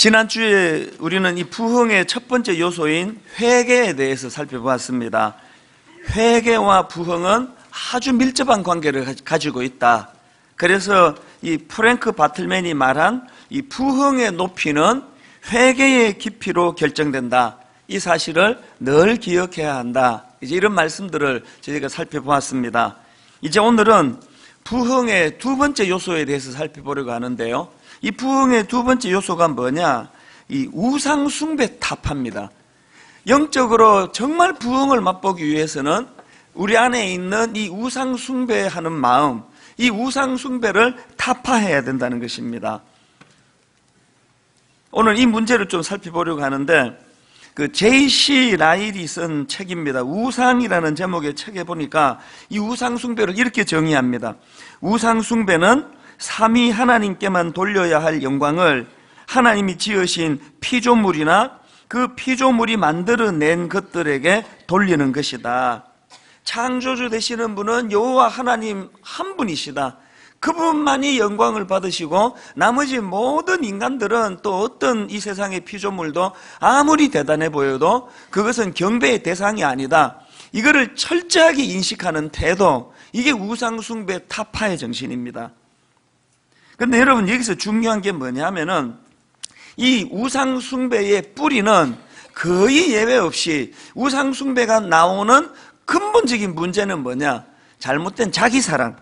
지난주에 우리는 이 부흥의 첫 번째 요소인 회개에 대해서 살펴보았습니다. 회개와 부흥은 아주 밀접한 관계를 가지고 있다. 그래서 이 프랭크 바틀맨이 말한 이 부흥의 높이는 회개의 깊이로 결정된다. 이 사실을 늘 기억해야 한다. 이제 이런 말씀들을 저희가 살펴보았습니다. 이제 오늘은 부흥의 두 번째 요소에 대해서 살펴보려고 하는데요. 이 부흥의 두 번째 요소가 뭐냐? 이 우상 숭배 타파입니다. 영적으로 정말 부흥을 맛보기 위해서는 우리 안에 있는 이 우상 숭배하는 마음, 이 우상 숭배를 타파해야 된다는 것입니다. 오늘 이 문제를 좀 살펴보려고 하는데, 그 J.C. 라일이 쓴 책입니다. 우상이라는 제목의 책에 보니까 이 우상 숭배를 이렇게 정의합니다. 우상 숭배는 삼위 하나님께만 돌려야 할 영광을 하나님이 지으신 피조물이나 그 피조물이 만들어낸 것들에게 돌리는 것이다. 창조주 되시는 분은 여호와 하나님 한 분이시다. 그분만이 영광을 받으시고 나머지 모든 인간들은 또 어떤 이 세상의 피조물도 아무리 대단해 보여도 그것은 경배의 대상이 아니다. 이거를 철저하게 인식하는 태도, 이게 우상숭배 타파의 정신입니다. 근데 여러분 여기서 중요한 게 뭐냐면은 이 우상 숭배의 뿌리는 거의 예외 없이 우상 숭배가 나오는 근본적인 문제는 뭐냐? 잘못된 자기 사랑,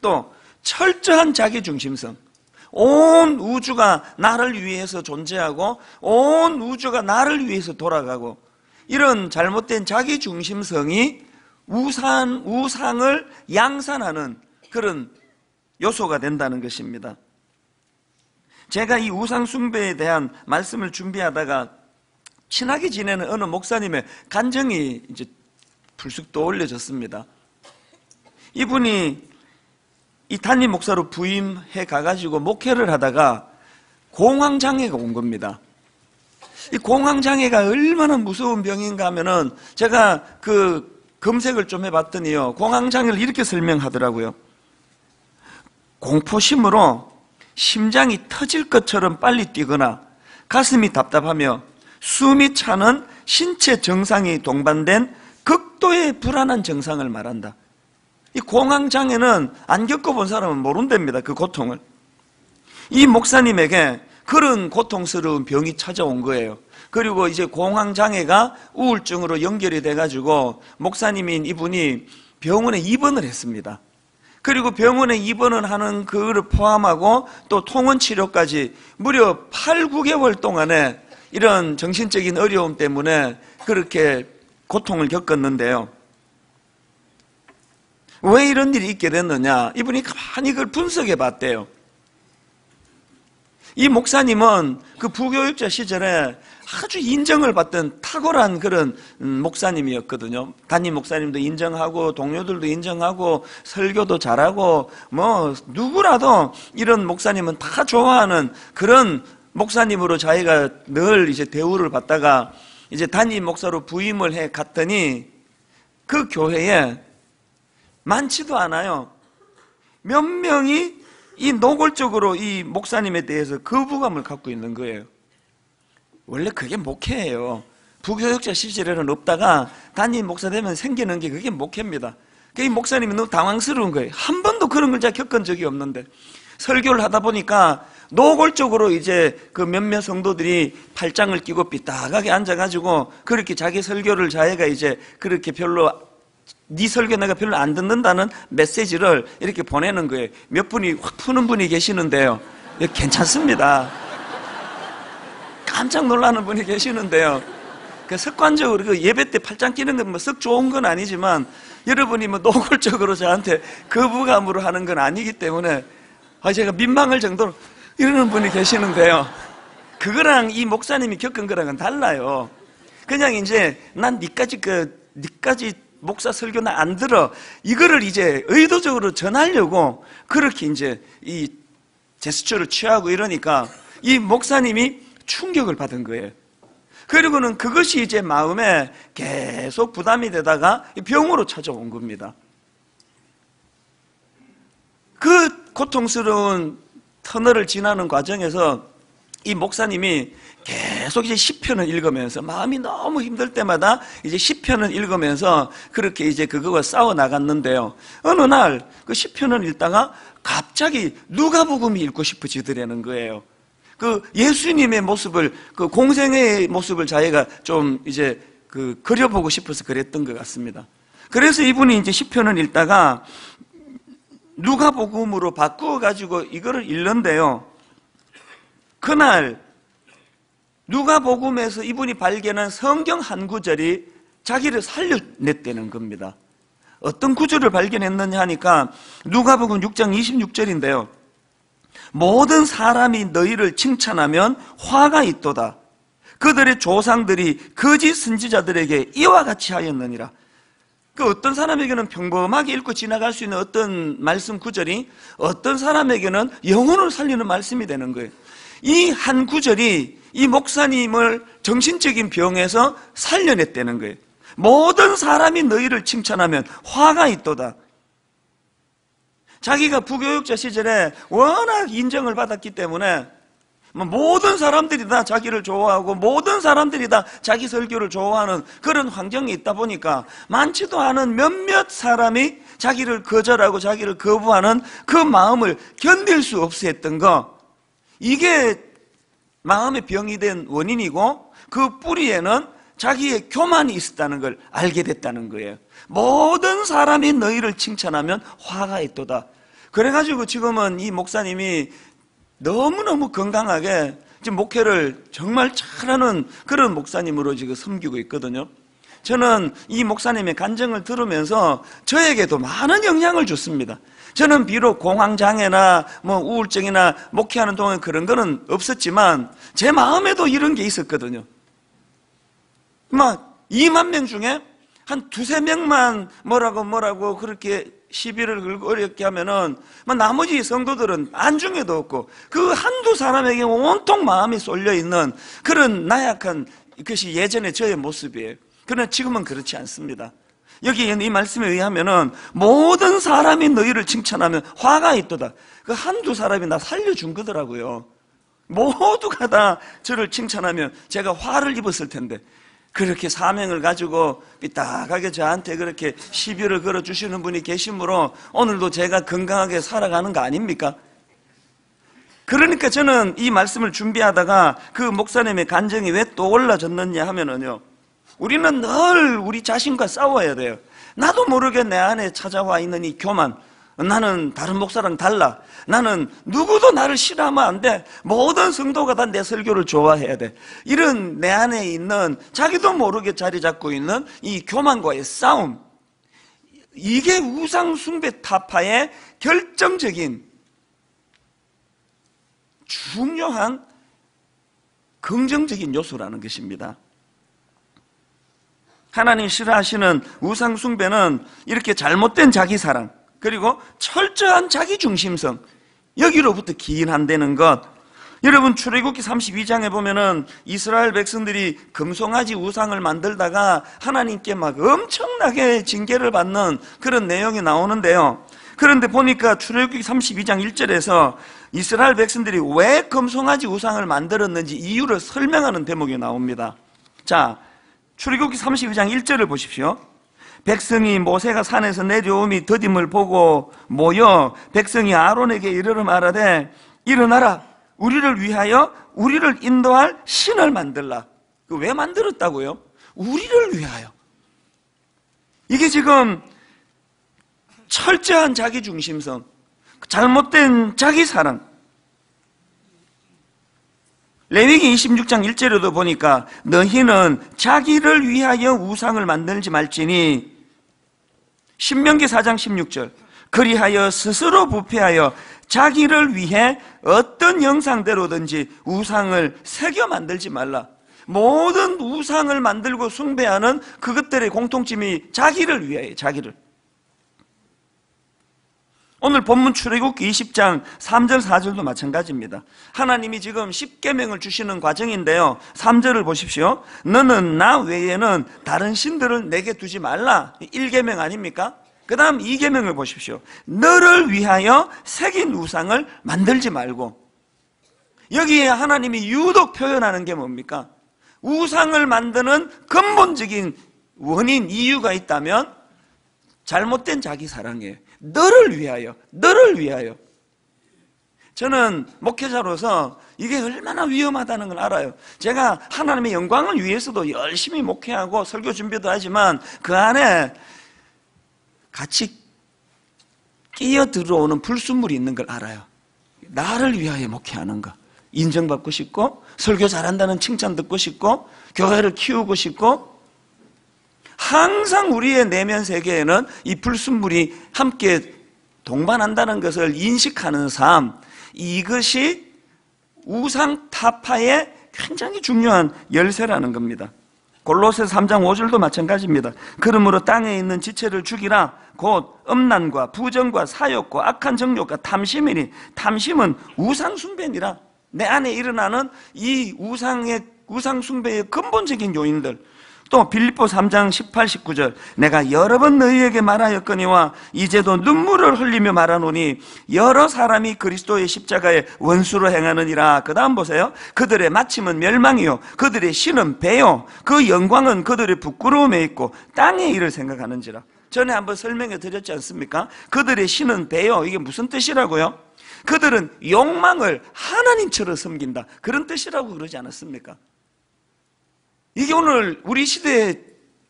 또 철저한 자기 중심성. 온 우주가 나를 위해서 존재하고 온 우주가 나를 위해서 돌아가고 이런 잘못된 자기 중심성이 우상, 우상을 양산하는 그런 요소가 된다는 것입니다. 제가 이 우상숭배에 대한 말씀을 준비하다가 친하게 지내는 어느 목사님의 간정이 이제 불쑥 떠올려졌습니다. 이분이 이 단임 목사로 부임해 가가지고 목회를 하다가 공황장애가 온 겁니다. 이 공황장애가 얼마나 무서운 병인가 하면은 제가 그 검색을 좀 해봤더니요. 공황장애를 이렇게 설명하더라고요. 공포심으로 심장이 터질 것처럼 빨리 뛰거나 가슴이 답답하며 숨이 차는 신체 정상이 동반된 극도의 불안한 증상을 말한다. 이 공황장애는 안 겪어본 사람은 모른답니다. 그 고통을. 이 목사님에게 그런 고통스러운 병이 찾아온 거예요. 그리고 이제 공황장애가 우울증으로 연결이 돼가지고 목사님인 이분이 병원에 입원을 했습니다. 그리고 병원에 입원을 하는 그를 포함하고 또 통원 치료까지 무려 8, 9개월 동안에 이런 정신적인 어려움 때문에 그렇게 고통을 겪었는데요. 왜 이런 일이 있게 됐느냐? 이분이 가만히 그걸 분석해 봤대요. 이 목사님은 그 부교육자 시절에 아주 인정을 받던 탁월한 그런 음, 목사님이었거든요. 담임 목사님도 인정하고 동료들도 인정하고 설교도 잘하고 뭐 누구라도 이런 목사님은 다 좋아하는 그런 목사님으로 자기가 늘 이제 대우를 받다가 이제 담임 목사로 부임을 해 갔더니 그 교회에 많지도 않아요. 몇 명이 이 노골적으로 이 목사님에 대해서 거부감을 갖고 있는 거예요. 원래 그게 목회예요. 부교육자 시절에는 없다가 담임 목사 되면 생기는 게 그게 목회입니다. 이 목사님이 너무 당황스러운 거예요. 한 번도 그런 걸 제가 겪은 적이 없는데 설교를 하다 보니까 노골적으로 이제 그 몇몇 성도들이 팔짱을 끼고 삐딱하게 앉아가지고 그렇게 자기 설교를 자기가 이제 그렇게 별로 네 설교 내가 별로 안 듣는다는 메시지를 이렇게 보내는 거예요. 몇 분이 확 푸는 분이 계시는데요. 괜찮습니다. 깜짝 놀라는 분이 계시는데요. 그 습관적으로 그 예배 때 팔짱 끼는 건 뭐썩 좋은 건 아니지만 여러분이 뭐 노골적으로 저한테 거부감으로 하는 건 아니기 때문에 아 제가 민망할 정도로 이러는 분이 계시는데요. 그거랑 이 목사님이 겪은 거랑은 달라요. 그냥 이제 난 니까지 그 니까지 목사 설교는 안 들어. 이거를 이제 의도적으로 전하려고 그렇게 이제 이 제스처를 취하고 이러니까 이 목사님이 충격을 받은 거예요. 그리고는 그것이 이제 마음에 계속 부담이 되다가 병으로 찾아온 겁니다. 그 고통스러운 터널을 지나는 과정에서 이 목사님이 계속 이제 시편을 읽으면서 마음이 너무 힘들 때마다 이제 시편을 읽으면서 그렇게 이제 그거와 싸워 나갔는데요. 어느 날 그 시편을 읽다가 갑자기 누가복음이 읽고 싶어지더라는 거예요. 그 예수님의 모습을 그 공생의 모습을 자기가 좀 이제 그 그려보고 싶어서 그랬던 것 같습니다. 그래서 이분이 이제 시편을 읽다가 누가복음으로 바꾸어 가지고 이거를 읽는데요. 그날 누가복음에서 이분이 발견한 성경 한 구절이 자기를 살려냈다는 겁니다. 어떤 구절을 발견했느냐 하니까 누가복음 6장 26절인데요. 모든 사람이 너희를 칭찬하면 화가 있도다. 그들의 조상들이 거짓 선지자들에게 이와 같이 하였느니라. 그 어떤 사람에게는 평범하게 읽고 지나갈 수 있는 어떤 말씀 구절이 어떤 사람에게는 영혼을 살리는 말씀이 되는 거예요. 이 한 구절이 이 목사님을 정신적인 병에서 살려냈다는 거예요. 모든 사람이 너희를 칭찬하면 화가 있도다. 자기가 부교육자 시절에 워낙 인정을 받았기 때문에 뭐 모든 사람들이 다 자기를 좋아하고 모든 사람들이 다 자기 설교를 좋아하는 그런 환경이 있다 보니까 많지도 않은 몇몇 사람이 자기를 거절하고 자기를 거부하는 그 마음을 견딜 수 없어 했던 거 이게 마음의 병이 된 원인이고 그 뿌리에는 자기의 교만이 있었다는 걸 알게 됐다는 거예요. 모든 사람이 너희를 칭찬하면 화가 있도다. 그래가지고 지금은 이 목사님이 너무너무 건강하게 지금 목회를 정말 잘하는 그런 목사님으로 지금 섬기고 있거든요. 저는 이 목사님의 간증을 들으면서 저에게도 많은 영향을 줬습니다. 저는 비록 공황장애나 뭐 우울증이나 목회하는 동안 그런 거는 없었지만 제 마음에도 이런 게 있었거든요. 막 2만 명 중에 한 두세 명만 뭐라고 뭐라고 그렇게 시비를 걸고 어렵게 하면은 나머지 성도들은 안중에도 없고 그 한두 사람에게 온통 마음이 쏠려 있는 그런 나약한 것이 예전에 저의 모습이에요. 그러나 지금은 그렇지 않습니다. 여기 이 말씀에 의하면은 모든 사람이 너희를 칭찬하면 화가 있도다. 그 한두 사람이 나 살려준 거더라고요. 모두가 다 저를 칭찬하면 제가 화를 입었을 텐데 그렇게 사명을 가지고 삐딱하게 저한테 그렇게 시비를 걸어주시는 분이 계시므로 오늘도 제가 건강하게 살아가는 거 아닙니까? 그러니까 저는 이 말씀을 준비하다가 그 목사님의 간정이 왜 또 올라졌느냐 하면은요. 우리는 늘 우리 자신과 싸워야 돼요. 나도 모르게 내 안에 찾아와 있는 이 교만, 나는 다른 목사랑 달라. 나는 누구도 나를 싫어하면 안 돼. 모든 성도가 다 내 설교를 좋아해야 돼. 이런 내 안에 있는 자기도 모르게 자리 잡고 있는 이 교만과의 싸움. 이게 우상숭배 타파의 결정적인 중요한 긍정적인 요소라는 것입니다. 하나님 싫어하시는 우상 숭배는 이렇게 잘못된 자기 사랑, 그리고 철저한 자기 중심성 여기로부터 기인한다는 것 여러분 출애굽기 32장에 보면은 이스라엘 백성들이 금송아지 우상을 만들다가 하나님께 막 엄청나게 징계를 받는 그런 내용이 나오는데요. 그런데 보니까 출애굽기 32장 1절에서 이스라엘 백성들이 왜 금송아지 우상을 만들었는지 이유를 설명하는 대목이 나옵니다. 자, 출애굽기 32장 1절을 보십시오. 백성이 모세가 산에서 내려오미 더딤을 보고 모여 백성이 아론에게 이르러 말하되 일어나라 우리를 위하여 우리를 인도할 신을 만들라 그왜 만들었다고요? 우리를 위하여 이게 지금 철저한 자기 중심성 잘못된 자기 사랑 레위기 26장 1절에도 보니까 너희는 자기를 위하여 우상을 만들지 말지니 신명기 4장 16절. 그리하여 스스로 부패하여 자기를 위해 어떤 형상대로든지 우상을 새겨 만들지 말라. 모든 우상을 만들고 숭배하는 그것들의 공통점이 자기를 위하여 자기를 오늘 본문 출애굽기 20장 3절 4절도 마찬가지입니다. 하나님이 지금 10계명을 주시는 과정인데요. 3절을 보십시오. 너는 나 외에는 다른 신들을 내게 두지 말라. 1계명 아닙니까? 그 다음 2계명을 보십시오. 너를 위하여 새긴 우상을 만들지 말고 여기에 하나님이 유독 표현하는 게 뭡니까? 우상을 만드는 근본적인 원인, 이유가 있다면 잘못된 자기 사랑이에요. 너를 위하여, 너를 위하여. 저는 목회자로서 이게 얼마나 위험하다는 걸 알아요. 제가 하나님의 영광을 위해서도 열심히 목회하고 설교 준비도 하지만 그 안에 같이 끼어 들어오는 불순물이 있는 걸 알아요. 나를 위하여 목회하는 거. 인정받고 싶고, 설교 잘한다는 칭찬 듣고 싶고, 교회를 키우고 싶고, 항상 우리의 내면 세계에는 이 불순물이 함께 동반한다는 것을 인식하는 삶, 이것이 우상 타파의 굉장히 중요한 열쇠라는 겁니다. 골로새 3장 5절도 마찬가지입니다. 그러므로 땅에 있는 지체를 죽이라 곧 음란과 부정과 사욕과 악한 정욕과 탐심이니 탐심은 우상 숭배니라. 내 안에 일어나는 이 우상의 우상 숭배의 근본적인 요인들 또 빌립보 3장 18, 19절 내가 여러 번 너희에게 말하였거니와 이제도 눈물을 흘리며 말하노니 여러 사람이 그리스도의 십자가에 원수로 행하느니라. 그 다음 보세요. 그들의 마침은 멸망이요. 그들의 신은 배요. 그 영광은 그들의 부끄러움에 있고 땅의 일을 생각하는지라. 전에 한번 설명해 드렸지 않습니까? 그들의 신은 배요. 이게 무슨 뜻이라고요? 그들은 욕망을 하나님처럼 섬긴다. 그런 뜻이라고 그러지 않았습니까? 이게 오늘 우리 시대의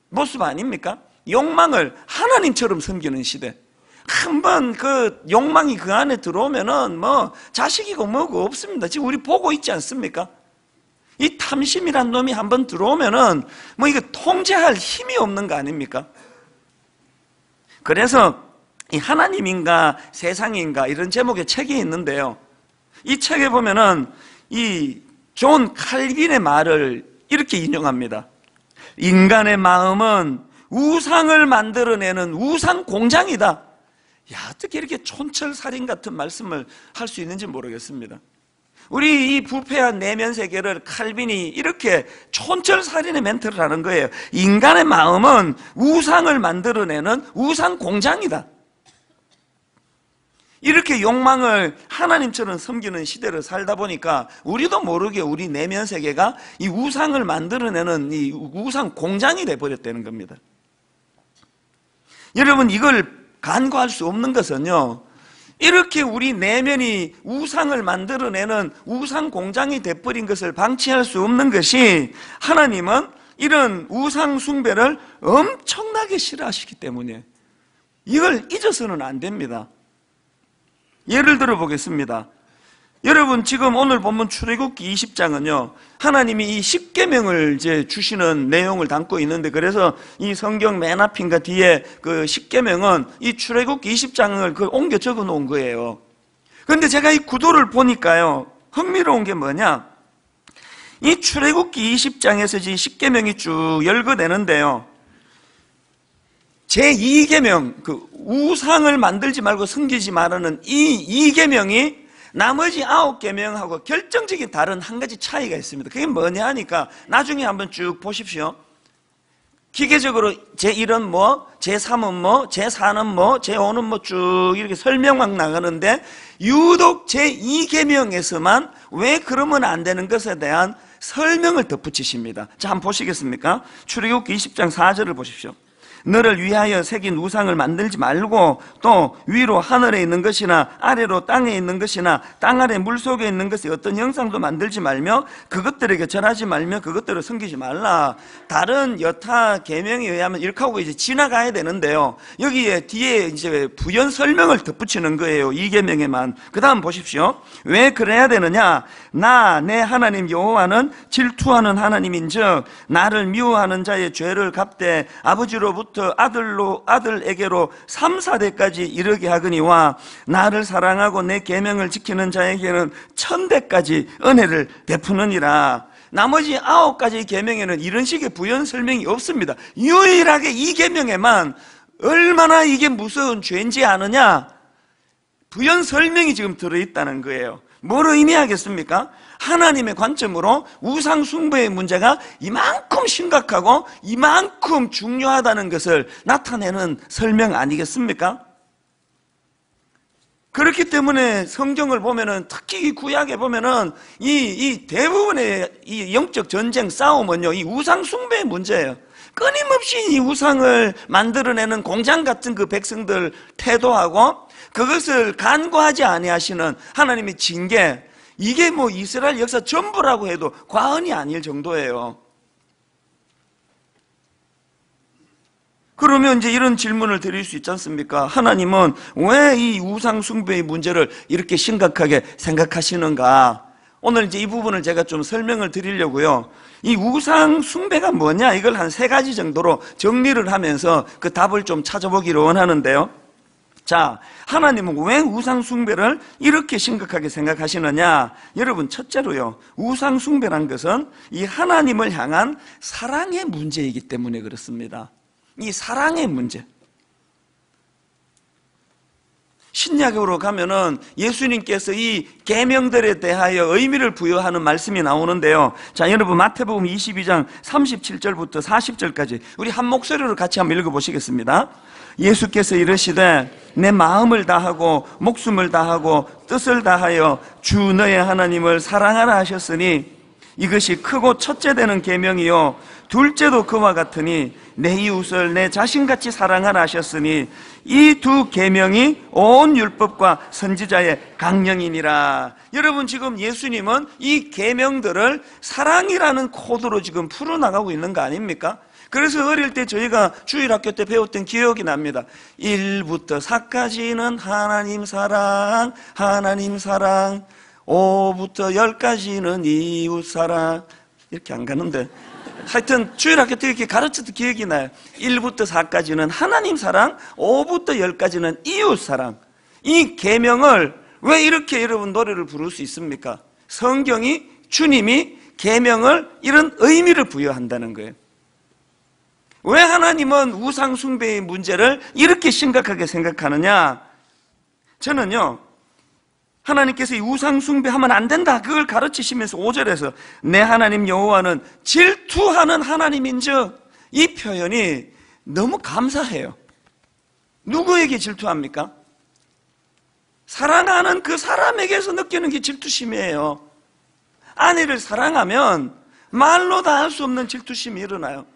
모습 아닙니까? 욕망을 하나님처럼 섬기는 시대. 한번 그 욕망이 그 안에 들어오면은 뭐 자식이고 뭐고 없습니다. 지금 우리 보고 있지 않습니까? 이 탐심이란 놈이 한번 들어오면은 뭐 이거 통제할 힘이 없는 거 아닙니까? 그래서 이 하나님인가 세상인가 이런 제목의 책이 있는데요. 이 책에 보면은 이 존 칼빈의 말을 이렇게 인용합니다. 인간의 마음은 우상을 만들어내는 우상 공장이다. 야, 어떻게 이렇게 촌철살인 같은 말씀을 할 수 있는지 모르겠습니다. 우리 이 부패한 내면 세계를 칼빈이 이렇게 촌철살인의 멘트를 하는 거예요. 인간의 마음은 우상을 만들어내는 우상 공장이다. 이렇게 욕망을 하나님처럼 섬기는 시대를 살다 보니까 우리도 모르게 우리 내면 세계가 이 우상을 만들어내는 이 우상 공장이 돼버렸다는 겁니다. 여러분 이걸 간과할 수 없는 것은요. 이렇게 우리 내면이 우상을 만들어내는 우상 공장이 돼버린 것을 방치할 수 없는 것이 하나님은 이런 우상 숭배를 엄청나게 싫어하시기 때문에 이걸 잊어서는 안 됩니다. 예를 들어 보겠습니다. 여러분 지금 오늘 본문 출애굽기 20장은요. 하나님이 이 십계명을 이제 주시는 내용을 담고 있는데 그래서 이 성경 맨 앞인가 뒤에 그 십계명은 이 출애굽기 20장을 그 옮겨 적어 놓은 거예요. 그런데 제가 이 구도를 보니까요. 흥미로운 게 뭐냐? 이 출애굽기 20장에서 이 십계명이 쭉 열거되는데요. 제2계명, 그 우상을 만들지 말고 섬기지 말라는 이 2계명이 나머지 아홉 계명하고 결정적인 다른 한 가지 차이가 있습니다. 그게 뭐냐 하니까 나중에 한번 쭉 보십시오. 기계적으로 제1은 뭐, 제3은 뭐, 제4는 뭐, 제5는 뭐 쭉 이렇게 설명만 나가는데 유독 제2계명에서만 왜 그러면 안 되는 것에 대한 설명을 덧붙이십니다. 자, 한번 보시겠습니까? 출애굽기 20장 4절을 보십시오. 너를 위하여 새긴 우상을 만들지 말고 또 위로 하늘에 있는 것이나 아래로 땅에 있는 것이나 땅 아래 물 속에 있는 것이 어떤 형상도 만들지 말며 그것들에게 절하지 말며 그것들을 섬기지 말라. 다른 여타 계명에 의하면 이렇게 하고 이제 지나가야 되는데요. 여기에 뒤에 이제 부연 설명을 덧붙이는 거예요. 이 계명에만. 그다음 보십시오. 왜 그래야 되느냐? 나 내 하나님 여호와는 질투하는 하나님인즉 나를 미워하는 자의 죄를 갚되 아버지로부터 아버지로부터 아들로 아들에게로 3, 4대까지 이르게 하거니와 나를 사랑하고 내 계명을 지키는 자에게는 천대까지 은혜를 베푸느니라. 나머지 아홉 가지 계명에는 이런 식의 부연 설명이 없습니다. 유일하게 이 계명에만 얼마나 이게 무서운 죄인지 아느냐? 부연 설명이 지금 들어있다는 거예요. 뭐를 의미하겠습니까? 하나님의 관점으로 우상 숭배의 문제가 이만큼 심각하고 이만큼 중요하다는 것을 나타내는 설명 아니겠습니까? 그렇기 때문에 성경을 보면은 특히 이 구약에 보면은 이, 이 대부분의 이 영적 전쟁 싸움은요, 이 우상 숭배의 문제예요. 끊임없이 이 우상을 만들어내는 공장 같은 그 백성들 태도하고 그것을 간과하지 아니하시는 하나님의 징계, 이게 뭐 이스라엘 역사 전부라고 해도 과언이 아닐 정도예요. 그러면 이제 이런 질문을 드릴 수 있지 않습니까? 하나님은 왜 이 우상 숭배의 문제를 이렇게 심각하게 생각하시는가? 오늘 이제 이 부분을 제가 좀 설명을 드리려고요. 이 우상 숭배가 뭐냐? 이걸 한 세 가지 정도로 정리를 하면서 그 답을 좀 찾아보기를 원하는데요. 자, 하나님은 왜 우상숭배를 이렇게 심각하게 생각하시느냐? 여러분, 첫째로요. 우상숭배란 것은 이 하나님을 향한 사랑의 문제이기 때문에 그렇습니다. 이 사랑의 문제. 신약으로 가면은 예수님께서 이 계명들에 대하여 의미를 부여하는 말씀이 나오는데요. 자, 여러분 마태복음 22장 37절부터 40절까지 우리 한 목소리로 같이 한번 읽어 보시겠습니다. 예수께서 이르시되 내 마음을 다하고 목숨을 다하고 뜻을 다하여 주 너의 하나님을 사랑하라 하셨으니 이것이 크고 첫째 되는 계명이요 둘째도 그와 같으니 내 이웃을 내 자신같이 사랑하라 하셨으니 이 두 계명이 온 율법과 선지자의 강령이니라. 여러분 지금 예수님은 이 계명들을 사랑이라는 코드로 지금 풀어 나가고 있는 거 아닙니까? 그래서 어릴 때 저희가 주일학교 때 배웠던 기억이 납니다. 1부터 4까지는 하나님 사랑, 하나님 사랑. 5부터 10까지는 이웃 사랑. 이렇게 안 가는데. 하여튼 주일학교 때 이렇게 가르쳤던 기억이 나요. 1부터 4까지는 하나님 사랑, 5부터 10까지는 이웃 사랑. 이 계명을 왜 이렇게 여러분 노래를 부를 수 있습니까? 성경이 주님이 계명을 이런 의미를 부여한다는 거예요. 왜 하나님은 우상 숭배의 문제를 이렇게 심각하게 생각하느냐? 저는요. 하나님께서 이 우상 숭배하면 안 된다. 그걸 가르치시면서 5절에서 내 하나님 여호와는 질투하는 하나님인 즉 이 표현이 너무 감사해요. 누구에게 질투합니까? 사랑하는 그 사람에게서 느끼는 게 질투심이에요. 아내를 사랑하면 말로 다 할 수 없는 질투심이 일어나요.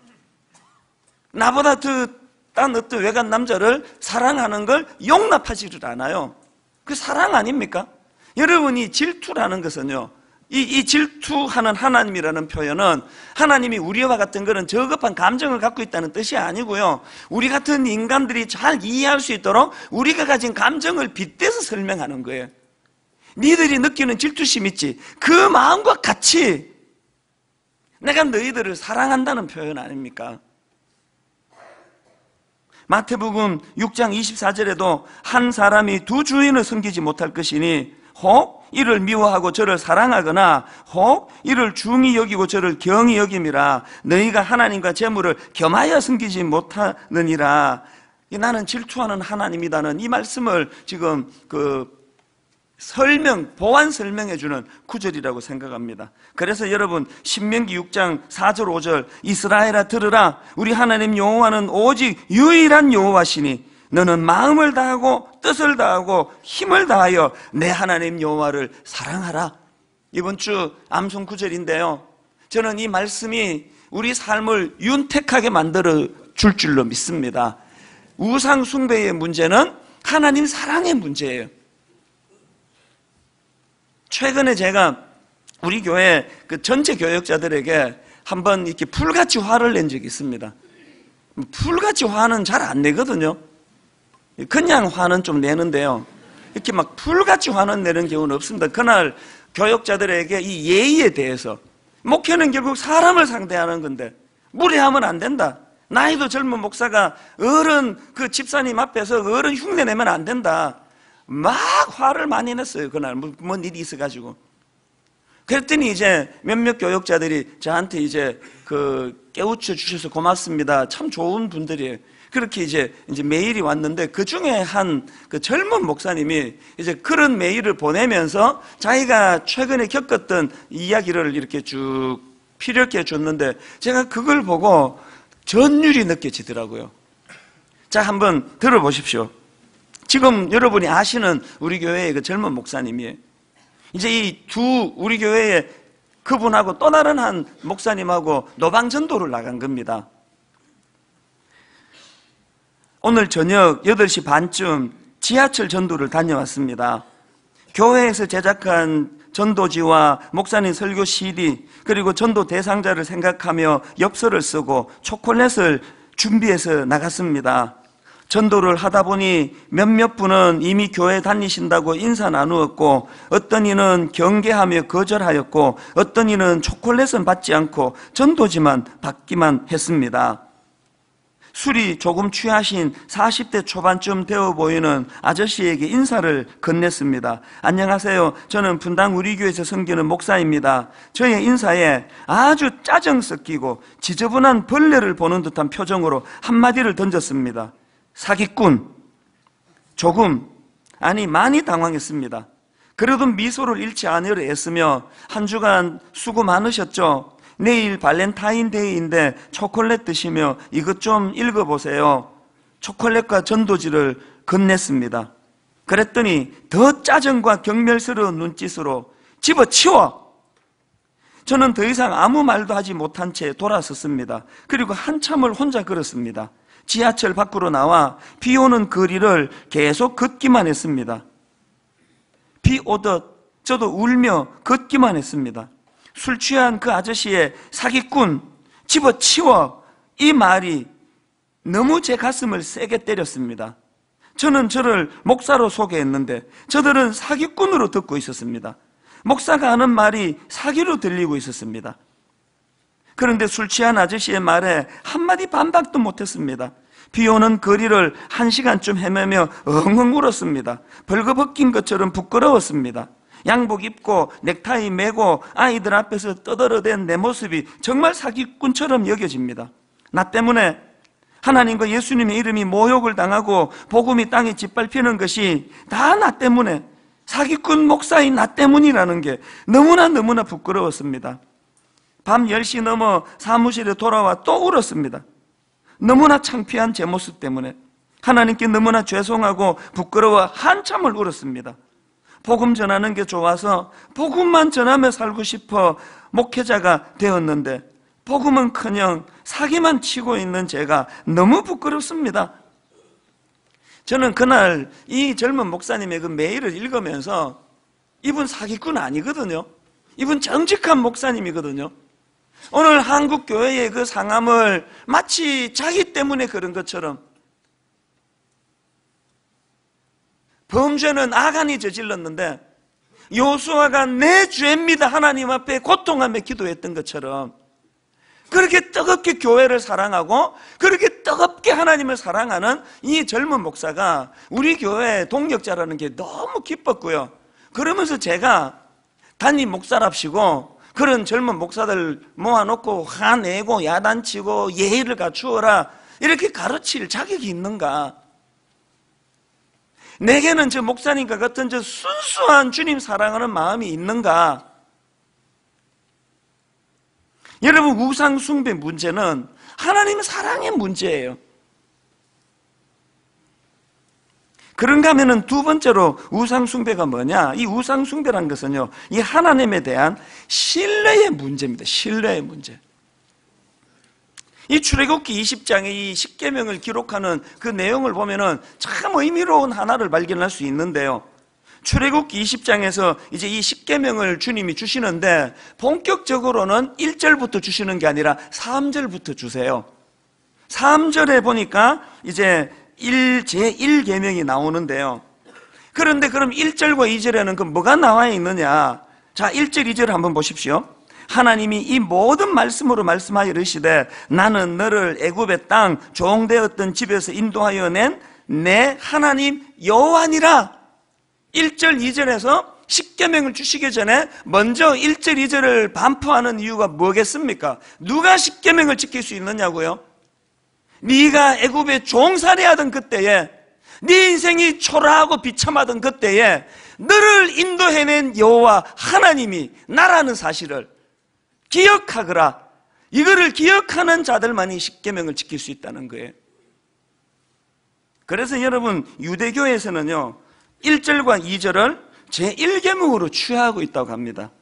나보다 더 딴 어떤 외간 남자를 사랑하는 걸 용납하지를 않아요. 그 사랑 아닙니까? 여러분이 질투라는 것은요, 이, 이, 질투하는 하나님이라는 표현은 하나님이 우리와 같은 그런 저급한 감정을 갖고 있다는 뜻이 아니고요. 우리 같은 인간들이 잘 이해할 수 있도록 우리가 가진 감정을 빗대서 설명하는 거예요. 니들이 느끼는 질투심 있지. 그 마음과 같이 내가 너희들을 사랑한다는 표현 아닙니까? 마태복음 6장 24절에도 한 사람이 두 주인을 섬기지 못할 것이니 혹 이를 미워하고 저를 사랑하거나 혹 이를 중히 여기고 저를 경히 여김이라 너희가 하나님과 재물을 겸하여 섬기지 못하느니라. 나는 질투하는 하나님이다는 이 말씀을 지금 그 설명, 보완 설명해 주는 구절이라고 생각합니다. 그래서 여러분 신명기 6장 4절 5절 이스라엘아 들으라 우리 하나님 여호와는 오직 유일한 여호와시니 너는 마음을 다하고 뜻을 다하고 힘을 다하여 내 하나님 여호와를 사랑하라. 이번 주 암송 구절인데요. 저는 이 말씀이 우리 삶을 윤택하게 만들어 줄 줄로 믿습니다. 우상 숭배의 문제는 하나님 사랑의 문제예요. 최근에 제가 우리 교회 그 전체 교역자들에게 한번 이렇게 풀같이 화를 낸 적이 있습니다. 풀같이 화는 잘 안 내거든요. 그냥 화는 좀 내는데요. 이렇게 막 풀같이 화는 내는 경우는 없습니다. 그날 교역자들에게 이 예의에 대해서 목회는 결국 사람을 상대하는 건데 무례하면 안 된다. 나이도 젊은 목사가 어른 그 집사님 앞에서 어른 흉내 내면 안 된다. 막 화를 많이 냈어요. 그날 뭔 뭐, 일이 있어가지고. 그랬더니 이제 몇몇 교역자들이 저한테 이제 그 깨우쳐 주셔서 고맙습니다. 참 좋은 분들이에요. 그렇게 이제 이제 메일이 왔는데 그 중에 한 그 젊은 목사님이 이제 그런 메일을 보내면서 자기가 최근에 겪었던 이야기를 이렇게 쭉 필요하게 줬는데 제가 그걸 보고 전율이 느껴지더라고요. 자, 한번 들어보십시오. 지금 여러분이 아시는 우리 교회의 그 젊은 목사님이에요. 이제 이 두 우리 교회에 그분하고 또 다른 한 목사님하고 노방전도를 나간 겁니다. 오늘 저녁 8시 반쯤 지하철 전도를 다녀왔습니다. 교회에서 제작한 전도지와 목사님 설교 CD 그리고 전도 대상자를 생각하며 엽서를 쓰고 초콜릿을 준비해서 나갔습니다. 전도를 하다 보니 몇몇 분은 이미 교회 다니신다고 인사 나누었고 어떤 이는 경계하며 거절하였고 어떤 이는 초콜릿은 받지 않고 전도지만 받기만 했습니다. 술이 조금 취하신 40대 초반쯤 되어 보이는 아저씨에게 인사를 건넸습니다. 안녕하세요. 저는 분당 우리 교회에서 섬기는 목사입니다. 저의 인사에 아주 짜증 섞이고 지저분한 벌레를 보는 듯한 표정으로 한마디를 던졌습니다. 사기꾼. 조금, 아니, 많이 당황했습니다. 그래도 미소를 잃지 않으려 애쓰며 한 주간 수고 많으셨죠? 내일 발렌타인데이인데 초콜릿 드시며 이것 좀 읽어보세요. 초콜릿과 전도지를 건넸습니다. 그랬더니 더 짜증과 경멸스러운 눈짓으로 집어치워! 저는 더 이상 아무 말도 하지 못한 채 돌아섰습니다. 그리고 한참을 혼자 걸었습니다. 지하철 밖으로 나와 비 오는 거리를 계속 걷기만 했습니다. 비 오듯 저도 울며 걷기만 했습니다. 술 취한 그 아저씨의 사기꾼 집어치워 이 말이 너무 제 가슴을 세게 때렸습니다. 저는 저를 목사로 소개했는데 저들은 사기꾼으로 듣고 있었습니다. 목사가 하는 말이 사기로 들리고 있었습니다. 그런데 술 취한 아저씨의 말에 한마디 반박도 못했습니다. 비 오는 거리를 한 시간쯤 헤매며 엉엉 울었습니다. 벌거벗긴 것처럼 부끄러웠습니다. 양복 입고 넥타이 매고 아이들 앞에서 떠들어댄 내 모습이 정말 사기꾼처럼 여겨집니다. 나 때문에 하나님과 예수님의 이름이 모욕을 당하고 복음이 땅에 짓밟히는 것이 다 나 때문에 사기꾼 목사인 나 때문이라는 게 너무나 너무나 부끄러웠습니다. 밤 10시 넘어 사무실에 돌아와 또 울었습니다. 너무나 창피한 제 모습 때문에 하나님께 너무나 죄송하고 부끄러워 한참을 울었습니다. 복음 전하는 게 좋아서 복음만 전하며 살고 싶어 목회자가 되었는데 복음은 커녕 사기만 치고 있는 제가 너무 부끄럽습니다. 저는 그날 이 젊은 목사님의 그 메일을 읽으면서 이분 사기꾼 아니거든요. 이분 정직한 목사님이거든요. 오늘 한국 교회의 그 상함을 마치 자기 때문에 그런 것처럼 범죄는 아간이 저질렀는데 요수아가 내 죄입니다 하나님 앞에 고통하며 기도했던 것처럼 그렇게 뜨겁게 교회를 사랑하고 그렇게 뜨겁게 하나님을 사랑하는 이 젊은 목사가 우리 교회 동력자라는 게 너무 기뻤고요. 그러면서 제가 단임 목사랍시고 그런 젊은 목사들 모아놓고 화내고 야단치고 예의를 갖추어라 이렇게 가르칠 자격이 있는가? 내게는 저 목사님과 같은 저 순수한 주님 사랑하는 마음이 있는가? 여러분, 우상 숭배 문제는 하나님 사랑의 문제예요. 그런가 하면은 두 번째로 우상숭배가 뭐냐? 이 우상숭배란 것은요, 이 하나님에 대한 신뢰의 문제입니다. 신뢰의 문제. 이 출애굽기 20장의 이 십계명을 기록하는 그 내용을 보면은 참 의미로운 하나를 발견할 수 있는데요. 출애굽기 20장에서 이제 이 십계명을 주님이 주시는데 본격적으로는 1절부터 주시는 게 아니라 3절부터 주세요. 3절에 보니까 이제 1, 제1계명이 나오는데요. 그런데 그럼 1절과 2절에는 그 뭐가 나와 있느냐? 자, 1절, 2절 한번 보십시오. 하나님이 이 모든 말씀으로 말씀하여 이르시되 나는 너를 애굽의 땅 종되었던 집에서 인도하여 낸 내 하나님 여호와니라 1절 2절에서 십계명을 주시기 전에 먼저 1절 2절을 반포하는 이유가 뭐겠습니까? 누가 십계명을 지킬 수 있느냐고요? 네가 애굽에 종살이하던 그때에 네 인생이 초라하고 비참하던 그때에 너를 인도해낸 여호와 하나님이 나라는 사실을 기억하거라. 이거를 기억하는 자들만이 십계명을 지킬 수 있다는 거예요. 그래서 여러분 유대교에서는요 1절과 2절을 제1계명으로 취하고 있다고 합니다.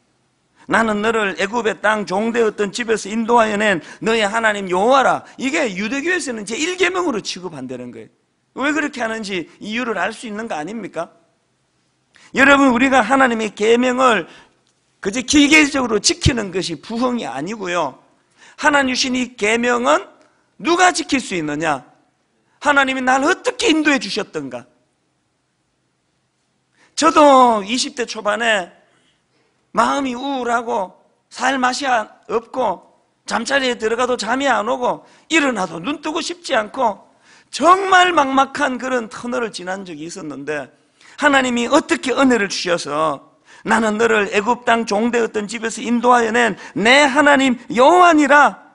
나는 너를 애굽의 땅 종되었던 집에서 인도하여 낸 너의 하나님 여호와라. 이게 유대교에서는 제1계명으로 취급한다는 거예요. 왜 그렇게 하는지 이유를 알 수 있는 거 아닙니까? 여러분 우리가 하나님의 계명을 그저 기계적으로 지키는 것이 부흥이 아니고요. 하나님 주신 이 계명은 누가 지킬 수 있느냐? 하나님이 날 어떻게 인도해 주셨던가? 저도 20대 초반에 마음이 우울하고 살 맛이 없고 잠자리에 들어가도 잠이 안 오고 일어나도 눈 뜨고 싶지 않고 정말 막막한 그런 터널을 지난 적이 있었는데 하나님이 어떻게 은혜를 주셔서 나는 너를 애굽 땅 종되었던 집에서 인도하여 낸 내 하나님 여호와니라.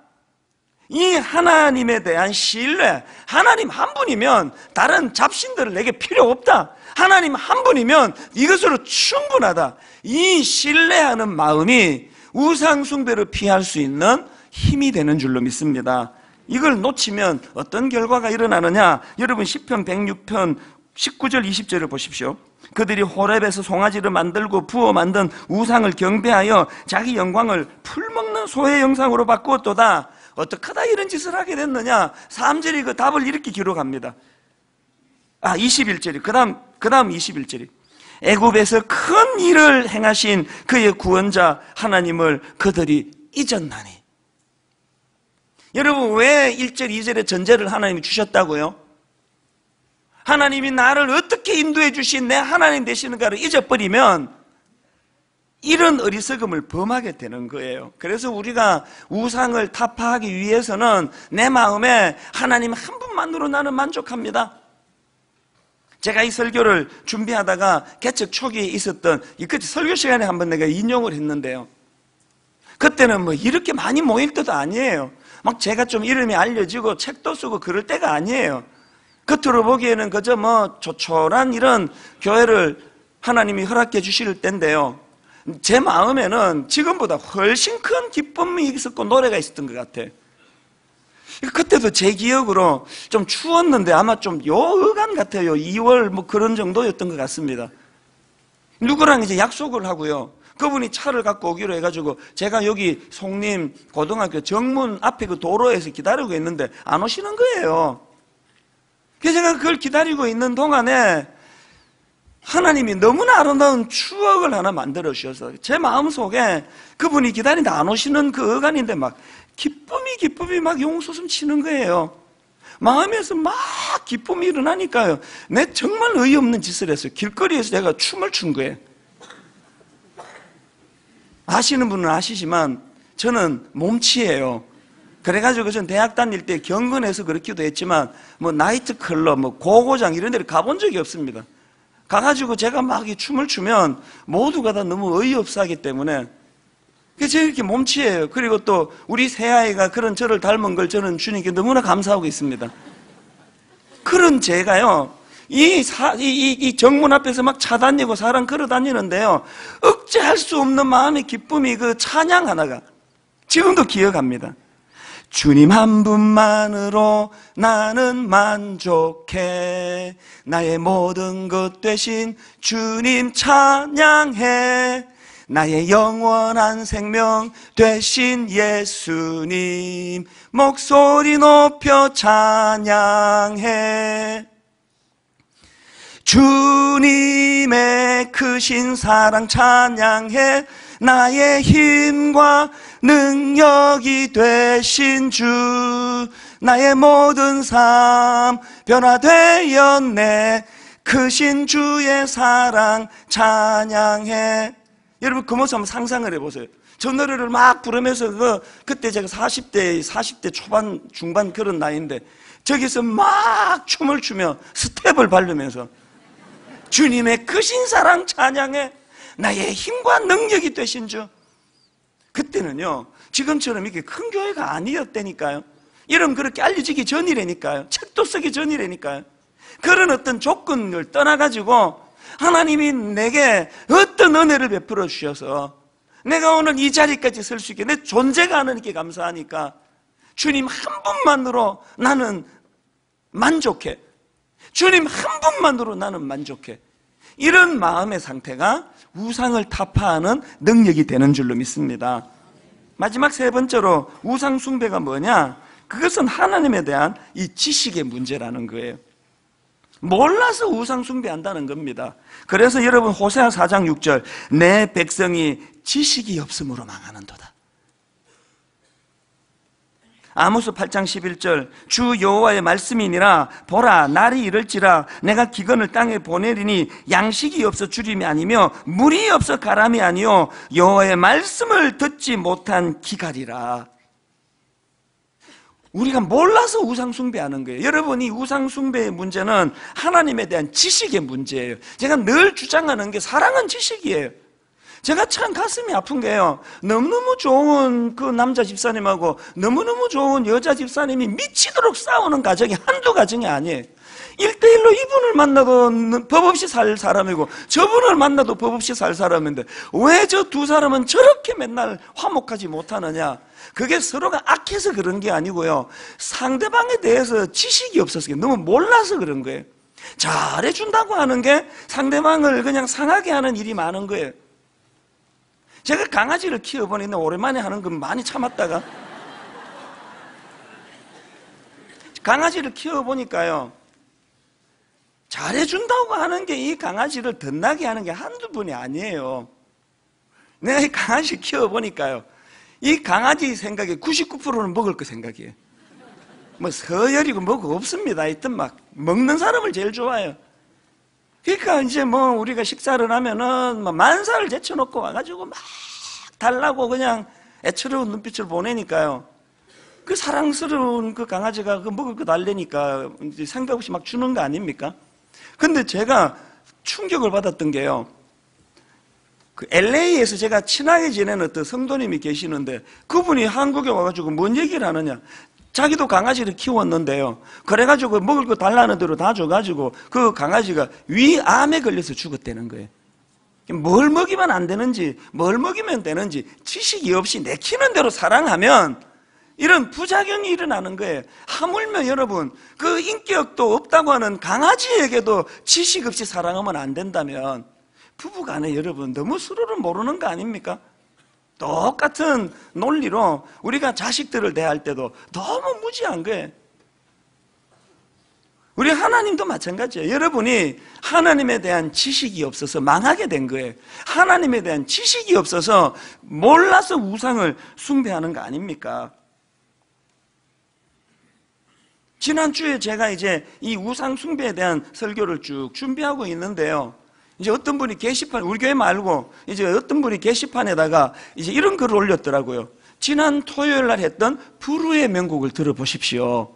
이 하나님에 대한 신뢰 하나님 한 분이면 다른 잡신들을 내게 필요 없다 하나님 한 분이면 이것으로 충분하다. 이 신뢰하는 마음이 우상숭배를 피할 수 있는 힘이 되는 줄로 믿습니다. 이걸 놓치면 어떤 결과가 일어나느냐? 여러분 10편 106편 19절 20절을 보십시오. 그들이 호렙에서 송아지를 만들고 부어 만든 우상을 경배하여 자기 영광을 풀먹는 소의 영상으로 바꾸었도다. 어떻게 하다 이런 짓을 하게 됐느냐? 3절이 그 답을 이렇게 기록합니다. 아 21절이. 그 다음 그 다음 21절이 애굽에서 큰 일을 행하신 그의 구원자 하나님을 그들이 잊었나니 여러분 왜 1절 2절에 전제를 하나님이 주셨다고요? 하나님이 나를 어떻게 인도해 주신 내 하나님 되시는가를 잊어버리면 이런 어리석음을 범하게 되는 거예요. 그래서 우리가 우상을 타파하기 위해서는 내 마음에 하나님 한 분만으로 나는 만족합니다. 제가 이 설교를 준비하다가 개척 초기에 있었던 이 그때 설교 시간에 한번 내가 인용을 했는데요. 그때는 뭐 이렇게 많이 모일 때도 아니에요. 막 제가 좀 이름이 알려지고 책도 쓰고 그럴 때가 아니에요. 겉으로 보기에는 그저 뭐 조촐한 이런 교회를 하나님이 허락해 주실 때인데요. 제 마음에는 지금보다 훨씬 큰 기쁨이 있었고 노래가 있었던 것 같아요. 그때도 제 기억으로 좀 추웠는데 아마 좀 요간 같아요. 2월 뭐 그런 정도였던 것 같습니다. 누구랑 이제 약속을 하고요. 그분이 차를 갖고 오기로 해가지고 제가 여기 송림 고등학교 정문 앞에 그 도로에서 기다리고 있는데 안 오시는 거예요. 그래서 제가 그걸 기다리고 있는 동안에 하나님이 너무나 아름다운 추억을 하나 만들어 주셔서 제 마음속에 그분이 기다리다 안 오시는 그 어간인데 막 기쁨이 기쁨이 막 용솟음 치는 거예요. 마음에서 막 기쁨이 일어나니까요. 내 정말 어이없는 짓을 했어요. 길거리에서 내가 춤을 춘 거예요. 아시는 분은 아시지만 저는 몸치예요. 그래가지고 전 대학 다닐 때 경건해서 그렇기도 했지만 뭐 나이트 클럽, 뭐 고고장 이런 데를 가본 적이 없습니다. 가가지고 제가 막 이 춤을 추면 모두가 다 너무 어이없어 하기 때문에 그래서 이렇게 몸치예요. 그리고 또 우리 새아이가 그런 저를 닮은 걸 저는 주님께 너무나 감사하고 있습니다. 그런 제가요, 이, 사, 이, 이, 정문 앞에서 막 차 다니고 사람 걸어 다니는데요, 억제할 수 없는 마음의 기쁨이 그 찬양 하나가 지금도 기억합니다. 주님 한 분만으로 나는 만족해. 나의 모든 것 대신 주님 찬양해. 나의 영원한 생명 되신 예수님 목소리 높여 찬양해. 주님의 크신 사랑 찬양해. 나의 힘과 능력이 되신 주 나의 모든 삶 변화되었네 크신 주의 사랑 찬양해 여러분 그 모습 한번 상상을 해보세요 저 노래를 막 부르면서 그, 그때 제가 40대 40대 초반 중반 그런 나이인데 저기서 막 춤을 추며 스텝을 밟으면서 주님의 크신 사랑 찬양해 나의 힘과 능력이 되신 주. 그때는요, 지금처럼 이렇게 큰 교회가 아니었다니까요. 이름 그렇게 알려지기 전이라니까요. 책도 쓰기 전이라니까요. 그런 어떤 조건을 떠나가지고 하나님이 내게 어떤 은혜를 베풀어 주셔서 내가 오늘 이 자리까지 설 수 있게 내 존재가 하나님께 감사하니까 주님 한 분만으로 나는 만족해. 주님 한 분만으로 나는 만족해. 이런 마음의 상태가 우상을 타파하는 능력이 되는 줄로 믿습니다. 마지막 세 번째로 우상 숭배가 뭐냐? 그것은 하나님에 대한 이 지식의 문제라는 거예요. 몰라서 우상 숭배한다는 겁니다. 그래서 여러분 호세아 4장 6절 내 백성이 지식이 없음으로 망하는도다. 아모스 8장 11절 주 여호와의 말씀이니라 보라 날이 이럴지라 내가 기근을 땅에 보내리니 양식이 없어 주림이 아니며 물이 없어 가람이 아니요 여호와의 말씀을 듣지 못한 기갈이라 우리가 몰라서 우상숭배하는 거예요. 여러분이 우상숭배의 문제는 하나님에 대한 지식의 문제예요. 제가 늘 주장하는 게 사랑은 지식이에요. 제가 참 가슴이 아픈 게요. 너무너무 좋은 그 남자 집사님하고 너무너무 좋은 여자 집사님이 미치도록 싸우는 가정이 한두 가정이 아니에요. 일대일로 이분을 만나도 법 없이 살 사람이고 저분을 만나도 법 없이 살 사람인데 왜 저 두 사람은 저렇게 맨날 화목하지 못하느냐? 그게 서로가 악해서 그런 게 아니고요. 상대방에 대해서 지식이 없어서 너무 몰라서 그런 거예요. 잘해준다고 하는 게 상대방을 그냥 상하게 하는 일이 많은 거예요. 제가 강아지를 키워보니까 오랜만에 하는 건 많이 참았다가 강아지를 키워보니까요 잘해준다고 하는 게 이 강아지를 덧나게 하는 게 한두 분이 아니에요 내가 이 강아지 키워보니까요 이 강아지 생각에 99%는 먹을 거 생각이에요 뭐 서열이고 뭐가 없습니다 하여튼 막 먹는 사람을 제일 좋아해요 그러니까 이제 뭐 우리가 식사를 하면은 뭐 만사를 제쳐놓고 와가지고 막 달라고 그냥 애처로운 눈빛을 보내니까요. 그 사랑스러운 그 강아지가 그 먹을 거 달래니까 생각 없이 막 주는 거 아닙니까? 근데 제가 충격을 받았던 게요. 그 LA에서 제가 친하게 지내는 어떤 성도님이 계시는데 그분이 한국에 와가지고 뭔 얘기를 하느냐. 자기도 강아지를 키웠는데요. 그래가지고 먹을 거 달라는 대로 다 줘가지고 그 강아지가 위암에 걸려서 죽었다는 거예요. 뭘 먹이면 안 되는지, 뭘 먹이면 되는지 지식이 없이 내키는 대로 사랑하면 이런 부작용이 일어나는 거예요. 하물며 여러분, 그 인격도 없다고 하는 강아지에게도 지식 없이 사랑하면 안 된다면 부부 간에 여러분 너무 서로를 모르는 거 아닙니까? 똑같은 논리로 우리가 자식들을 대할 때도 너무 무지한 거예요. 우리 하나님도 마찬가지예요. 여러분이 하나님에 대한 지식이 없어서 망하게 된 거예요. 하나님에 대한 지식이 없어서 몰라서 우상을 숭배하는 거 아닙니까? 지난주에 제가 이제 이 우상 숭배에 대한 설교를 쭉 준비하고 있는데요. 이제 어떤 분이 게시판, 우리 교회 말고, 이제 어떤 분이 게시판에다가 이제 이런 글을 올렸더라고요. 지난 토요일 날 했던 부르의 명곡을 들어보십시오.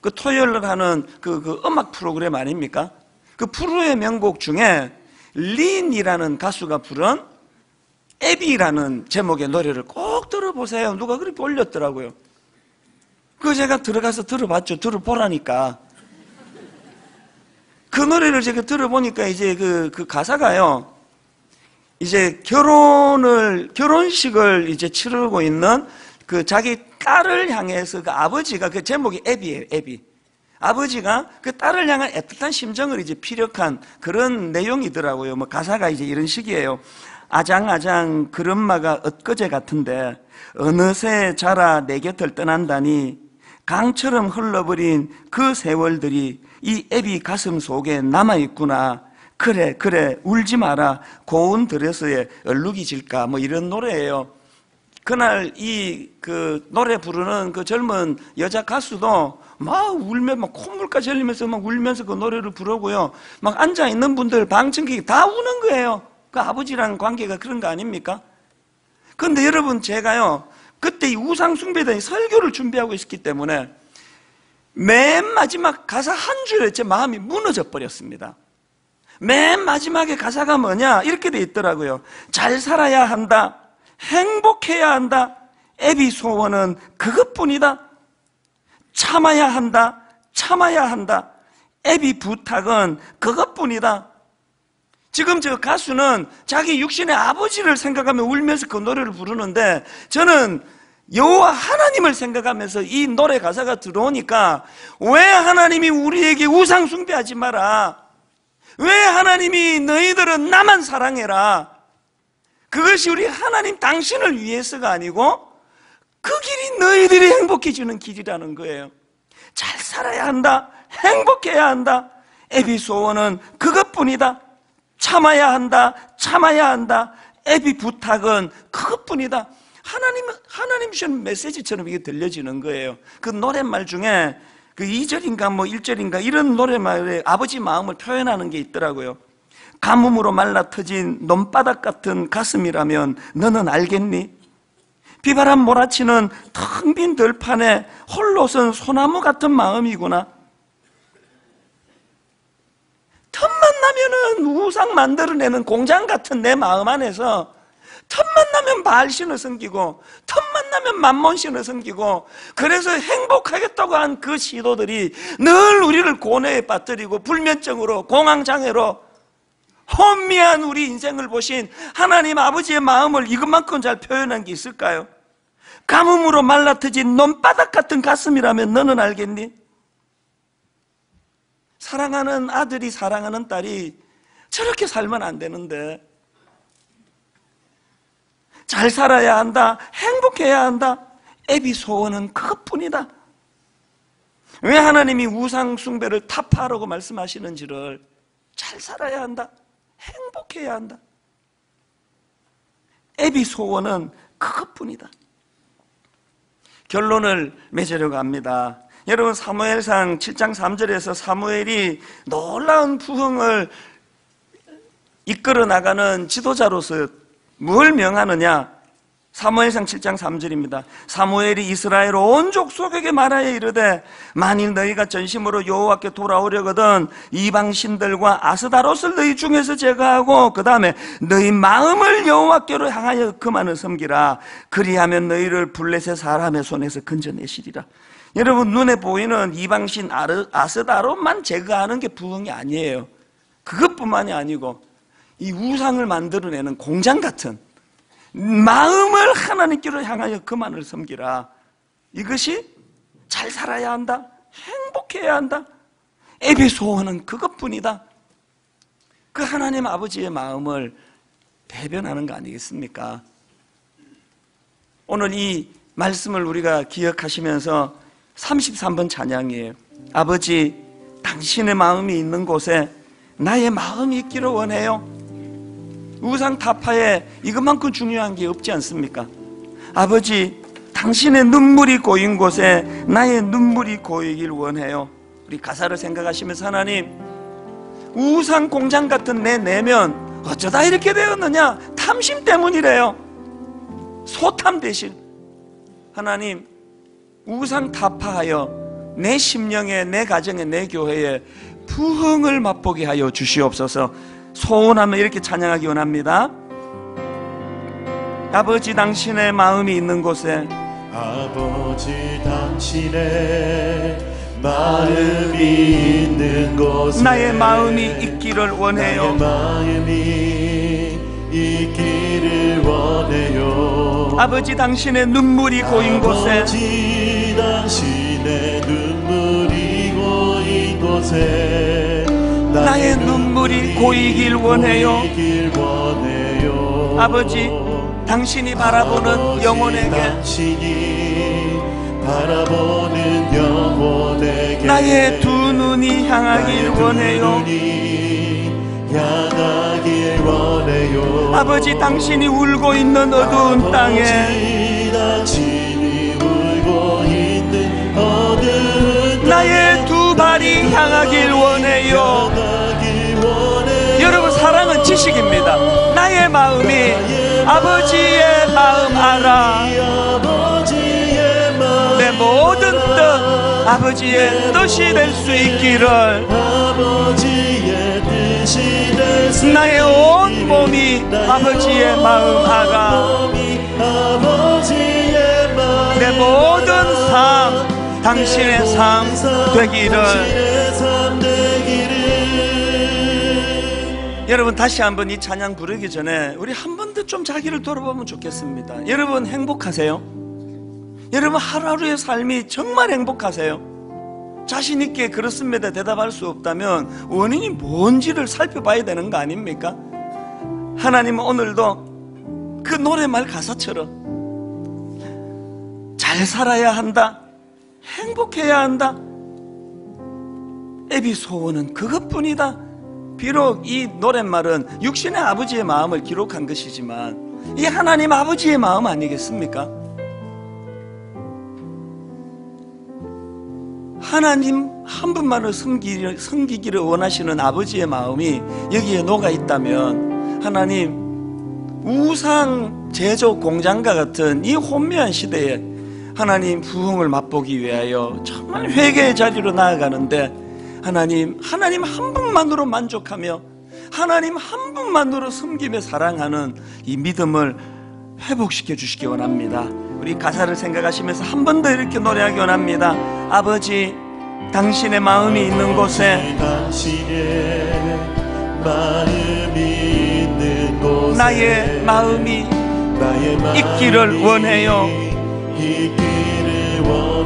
그 토요일 날 하는 그, 그 음악 프로그램 아닙니까? 그 부르의 명곡 중에 린이라는 가수가 부른 에비라는 제목의 노래를 꼭 들어보세요. 누가 그렇게 올렸더라고요. 그 제가 들어가서 들어봤죠. 들어보라니까. 그 노래를 제가 들어보니까 이제 그, 그 가사가요. 이제 결혼을, 결혼식을 이제 치르고 있는 그 자기 딸을 향해서 그 아버지가 그 제목이 애비예요, 애비. 아버지가 그 딸을 향한 애틋한 심정을 이제 피력한 그런 내용이더라고요. 뭐 가사가 이제 이런 식이에요. 아장아장 그런마가 엊그제 같은데 어느새 자라 내 곁을 떠난다니 강처럼 흘러버린 그 세월들이 이 애비 가슴 속에 남아있구나. 그래, 그래, 울지 마라. 고운 드레스에 얼룩이 질까. 뭐 이런 노래예요. 그날 이 그 노래 부르는 그 젊은 여자 가수도 막 울며 막 콧물까지 흘리면서 막 울면서 그 노래를 부르고요. 막 앉아 있는 분들 방청객이 다 우는 거예요. 그 아버지랑 관계가 그런 거 아닙니까? 그런데 여러분 제가요 그때 이 우상 숭배에 설교를 준비하고 있었기 때문에 맨 마지막 가사 한 줄에 제 마음이 무너져 버렸습니다. 맨 마지막에 가사가 뭐냐 이렇게 돼 있더라고요. 잘 살아야 한다. 행복해야 한다. 애비 소원은 그것뿐이다. 참아야 한다. 참아야 한다. 애비 부탁은 그것뿐이다. 지금 저 가수는 자기 육신의 아버지를 생각하며 울면서 그 노래를 부르는데 저는 여호와 하나님을 생각하면서 이 노래 가사가 들어오니까 왜 하나님이 우리에게 우상 숭배하지 마라? 왜 하나님이 너희들은 나만 사랑해라? 그것이 우리 하나님 당신을 위해서가 아니고 그 길이 너희들이 행복해지는 길이라는 거예요. 잘 살아야 한다. 행복해야 한다. 에비소원은 그것뿐이다. 참아야 한다. 참아야 한다. 에비 부탁은 그것뿐이다. 하나님, 하나님 주신 메시지처럼 이게 들려지는 거예요. 그 노랫말 중에 그 2절인가 뭐 1절인가 이런 노랫말에 아버지 마음을 표현하는 게 있더라고요. 가뭄으로 말라 터진 논바닥 같은 가슴이라면 너는 알겠니? 비바람 몰아치는 텅 빈 들판에 홀로 선 소나무 같은 마음이구나. 틈만 나면은 우상 만들어내는 공장 같은 내 마음 안에서 틈만 나면 말신을 섬기고 틈만 나면 만몬신을 섬기고 그래서 행복하겠다고 한 그 시도들이 늘 우리를 고뇌에 빠뜨리고 불면증으로 공황장애로 혼미한 우리 인생을 보신 하나님 아버지의 마음을 이것만큼 잘 표현한 게 있을까요? 가뭄으로 말라트진 논바닥 같은 가슴이라면 너는 알겠니? 사랑하는 아들이 사랑하는 딸이 저렇게 살면 안 되는데 잘 살아야 한다. 행복해야 한다. 애비 소원은 그것뿐이다. 왜 하나님이 우상숭배를 타파하라고 말씀하시는지를 잘 살아야 한다. 행복해야 한다. 애비 소원은 그것뿐이다. 결론을 맺으려고 합니다. 여러분 사무엘상 7장 3절에서 사무엘이 놀라운 부흥을 이끌어 나가는 지도자로서 뭘 명하느냐? 사무엘상 7장 3절입니다. 사무엘이 이스라엘 온 족속에게 말하여 이르되 만일 너희가 전심으로 여호와께 돌아오려거든 이방 신들과 아스다롯을 너희 중에서 제거하고 그 다음에 너희 마음을 여호와께로 향하여 그만을 섬기라. 그리하면 너희를 블레셋 사람의 손에서 건져내시리라. 여러분 눈에 보이는 이방신 아스다롯만 제거하는 게 부흥이 아니에요. 그것뿐만이 아니고 이 우상을 만들어내는 공장 같은 마음을 하나님께로 향하여 그만을 섬기라. 이것이 잘 살아야 한다. 행복해야 한다. 에베소원은 그것뿐이다. 그 하나님 아버지의 마음을 대변하는 거 아니겠습니까? 오늘 이 말씀을 우리가 기억하시면서 33번 찬양이에요. 아버지, 당신의 마음이 있는 곳에 나의 마음이 있기를 원해요. 우상 타파에 이것만큼 중요한 게 없지 않습니까? 아버지, 당신의 눈물이 고인 곳에 나의 눈물이 고이길 원해요. 우리 가사를 생각하시면서 하나님, 우상 공장 같은 내 내면 어쩌다 이렇게 되었느냐? 탐심 때문이래요. 소탐 대신 하나님 우상 타파하여 내 심령에 내 가정에 내 교회에 부흥을 맛보게 하여 주시옵소서. 소원하면 이렇게 찬양하기 원합니다. 아버지 당신의 마음이 있는 곳에 아버지 당신의 마음이 있는 곳에 나의 마음이 있기를 원해요. 나의 마음이 있기를 원해요 아버지 당신의 눈물이 고인 곳에 아버지 당신의 눈물이 고인 곳에 나의 눈 물이 고이길 원해요. 아버지 당신이 바라보는 영혼에게 바라보는 영혼에게 나의 두 눈이 향하길 원해요. 향하길 원해요. 아버지 당신이 울고 있는 어두운 땅에 당신이 울고 있는 어두운 나의 두 발이 향하길 원해요. 사랑은 지식입니다. 나의 마음이 아버지의 마음 알아. 내 모든 뜻 아버지의 뜻이 될 수 있기를 나의 온 몸이 아버지의 마음 알아. 내 모든 삶 당신의 삶 되기를 여러분 다시 한번 이 찬양 부르기 전에 우리 한 번 더 좀 자기를 돌아보면 좋겠습니다. 여러분 행복하세요? 여러분 하루하루의 삶이 정말 행복하세요? 자신 있게 그렇습니다 대답할 수 없다면 원인이 뭔지를 살펴봐야 되는 거 아닙니까? 하나님은 오늘도 그 노래말 가사처럼 잘 살아야 한다. 행복해야 한다. 애비 소원은 그것뿐이다. 비록 이 노랫말은 육신의 아버지의 마음을 기록한 것이지만 이 하나님 아버지의 마음 아니겠습니까? 하나님 한 분만을 섬기기를, 섬기기를 원하시는 아버지의 마음이 여기에 녹아 있다면 하나님 우상 제조 공장과 같은 이 혼미한 시대에 하나님 부흥을 맛보기 위하여 정말 회개의 자리로 나아가는데 하나님 하나님 한 분만으로 만족하며 하나님 한 분만으로 섬기며 사랑하는 이 믿음을 회복시켜 주시기 원합니다. 우리 가사를 생각하시면서 한 번 더 이렇게 노래하기 원합니다. 아버지, 당신의 마음이 있는 곳에 나의 마음이 있기를 원해요.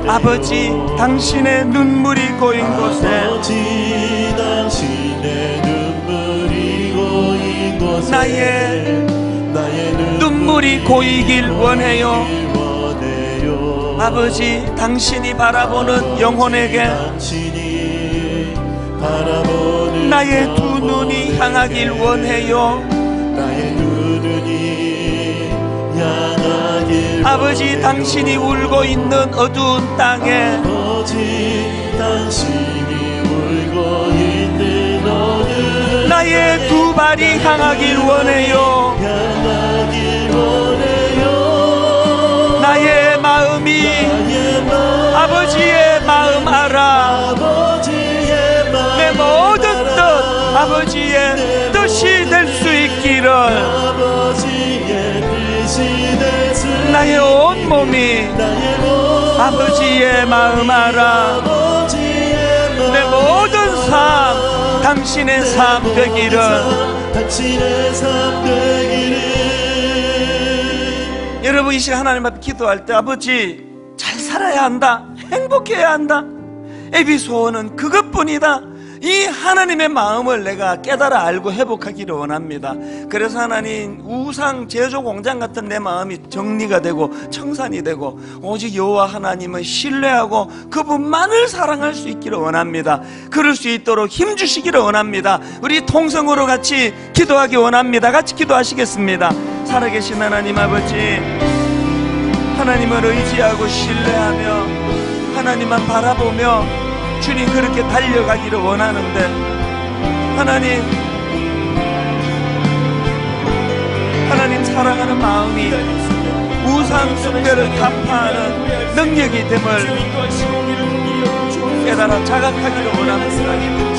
아버지, 당신의 눈물이 고인 곳에 나의 눈물이 고이길 원해요. 아버지, 당신이 바라보는 영혼에게 나의 두 눈이 향하길 원해요. 아버지, 당신이 울고 있는 어두운 땅에 나의 두 발이 향하길 원해요. 나의 마음이 아버지의 마음 알아. 내 모든 뜻 아버지의 뜻이 될 수 있기를 나의 온 몸이 아버지의 마음 알아. 내 모든 삶 당신의 삶 되기를. 여러분 이 시간 하나님 앞에 기도할 때 아버지 잘 살아야 한다. 행복해야 한다. 애비 소원은 그것뿐이다 이 하나님의 마음을 내가 깨달아 알고 회복하기를 원합니다. 그래서 하나님 우상 제조 공장 같은 내 마음이 정리가 되고 청산이 되고 오직 여호와 하나님을 신뢰하고 그분만을 사랑할 수 있기를 원합니다. 그럴 수 있도록 힘 주시기를 원합니다. 우리 통성으로 같이 기도하기 원합니다. 같이 기도하시겠습니다. 살아계신 하나님 아버지 하나님을 의지하고 신뢰하며 하나님만 바라보며 주님 그렇게 달려가기를 원하는데 하나님 하나님 사랑하는 마음이 우상 숭배를 간파하는 능력이 됨을 깨달아 자각하기를 원합니다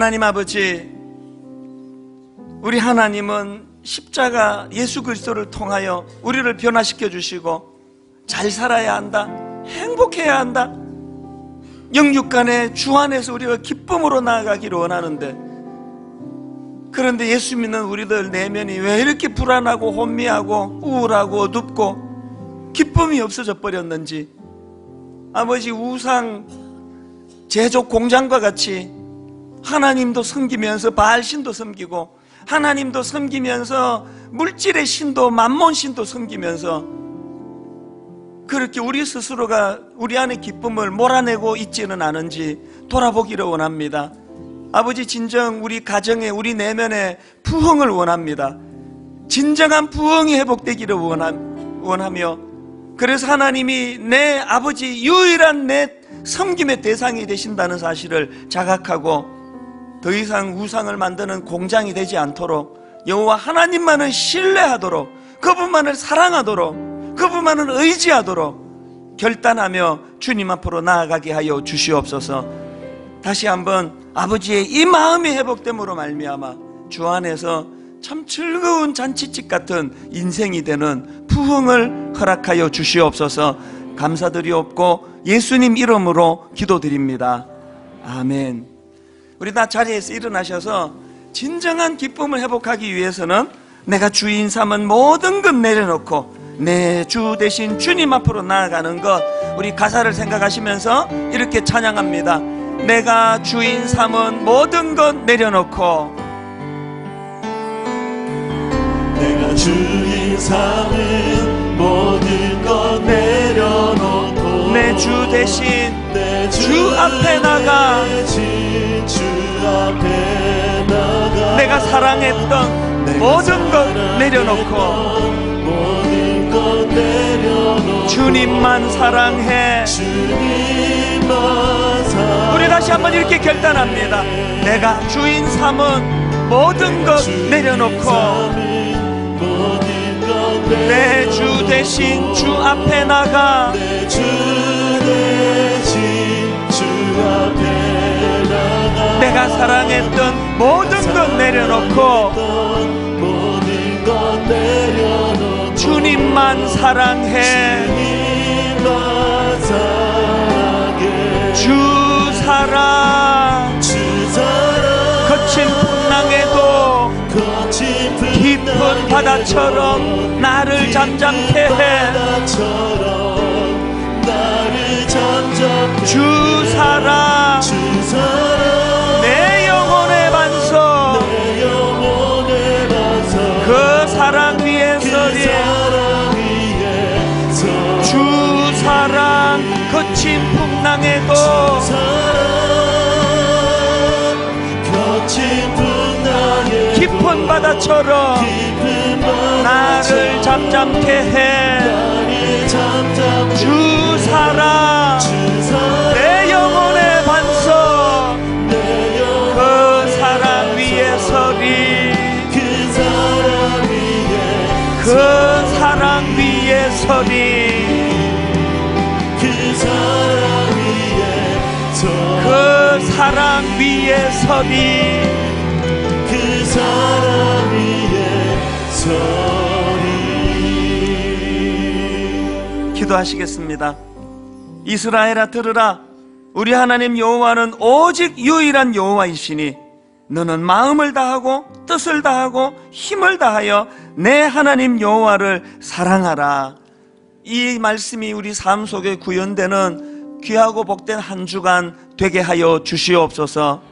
하나님 아버지, 우리 하나님은 십자가 예수 그리스도를 통하여 우리를 변화시켜 주시고 잘 살아야 한다, 행복해야 한다. 영육간의 주 안에서 우리가 기쁨으로 나아가기를 원하는데 그런데 예수 믿는 우리들 내면이 왜 이렇게 불안하고 혼미하고 우울하고 어둡고 기쁨이 없어져 버렸는지 아버지 우상 제조 공장과 같이 하나님도 섬기면서 바알신도 섬기고 하나님도 섬기면서 물질의 신도 만몬 신도 섬기면서 그렇게 우리 스스로가 우리 안의 기쁨을 몰아내고 있지는 않은지 돌아보기를 원합니다. 아버지 진정 우리 가정에 우리 내면에 부흥을 원합니다. 진정한 부흥이 회복되기를 원하며 그래서 하나님이 내 아버지 유일한 내 섬김의 대상이 되신다는 사실을 자각하고 더 이상 우상을 만드는 공장이 되지 않도록 여호와 하나님만을 신뢰하도록 그분만을 사랑하도록 그분만을 의지하도록 결단하며 주님 앞으로 나아가게 하여 주시옵소서. 다시 한번 아버지의 이 마음이 회복됨으로 말미암아 주 안에서 참 즐거운 잔치집 같은 인생이 되는 부흥을 허락하여 주시옵소서. 감사드리옵고 예수님 이름으로 기도드립니다. 아멘. 우리 다 자리에서 일어나셔서 진정한 기쁨을 회복하기 위해서는 내가 주인 삼은 모든 것 내려놓고 내 주 대신 주님 앞으로 나아가는 것 우리 가사를 생각하시면서 이렇게 찬양합니다. 내가 주인 삼은 모든 것 내려놓고 내가 주인 삼은 모든 것 내려놓고 내 주 대신 내 주 앞에 나가. 내가 사랑했던 모든 것 내려놓고 주님만 사랑해. 우리 다시 한번 이렇게 결단합니다. 내가 주인 삼은 모든 것 내려놓고 내 주 대신 주 앞에 나가 내가 사랑했던 모든 것 내려놓고 주님만 사랑해. 주 사랑. 거친 풍랑에도 깊은 바다처럼 나를 잠잠케 해. 주 사랑. 주 사랑 거친 풍랑에도 깊은 바다처럼 나를 잠잠케 해. 주 사랑 내 영혼의 영혼 그 사랑 위에 서리. 그그 사랑 위에 서리 사랑 위에 서리 그 사랑 위에 서리 기도하시겠습니다. 이스라엘아 들으라 우리 하나님 여호와는 오직 유일한 여호와이시니 너는 마음을 다하고 뜻을 다하고 힘을 다하여 내 하나님 여호와를 사랑하라. 이 말씀이 우리 삶 속에 구현되는 귀하고 복된 한 주간 되게 하여 주시옵소서.